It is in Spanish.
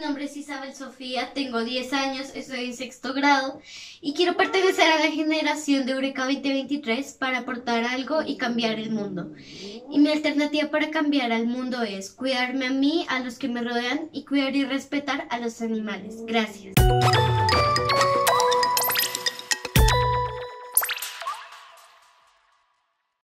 Mi nombre es Isabel Sofía, tengo 10 años, estoy en sexto grado y quiero pertenecer a la generación de Eureka 2023 para aportar algo y cambiar el mundo. Y mi alternativa para cambiar al mundo es cuidarme a mí, a los que me rodean y cuidar y respetar a los animales. Gracias.